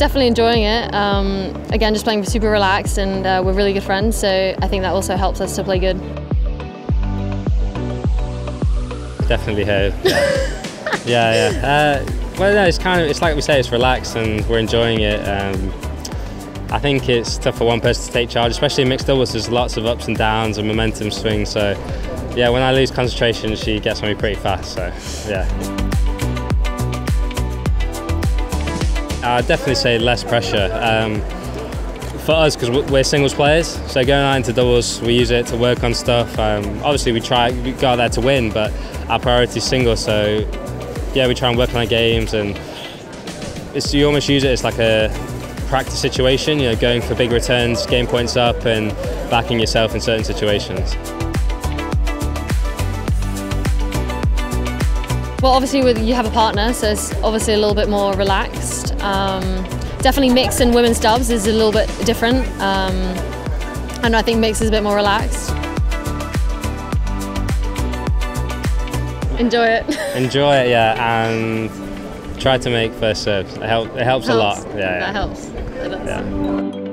definitely enjoying it. Um, again, just playing super relaxed, and uh, we're really good friends. So I think that also helps us to play good. Definitely here. yeah, yeah. Uh, well, no, it's kind of it's like we say, it's relaxed, and we're enjoying it. Um, I think it's tough for one person to take charge, especially in mixed doubles. There's lots of ups and downs and momentum swings. So, yeah, when I lose concentration, she gets on me pretty fast. So, yeah. I'd definitely say less pressure. Um, for us, because we're singles players, so going out into doubles, we use it to work on stuff. Um, obviously, we try, we go out there to win, but our priority is singles. So, yeah, we try and work on our games, and it's, you almost use it as like a practice situation, you know, going for big returns, game points up, and backing yourself in certain situations. Well, obviously, with, you have a partner, so it's obviously a little bit more relaxed. Um, definitely, mix and women's dubs is a little bit different, um, and I think mix is a bit more relaxed. Enjoy it. Enjoy it, yeah, and try to make first serves. It, help, it helps, helps. a lot. Yeah, that yeah. helps. It yeah.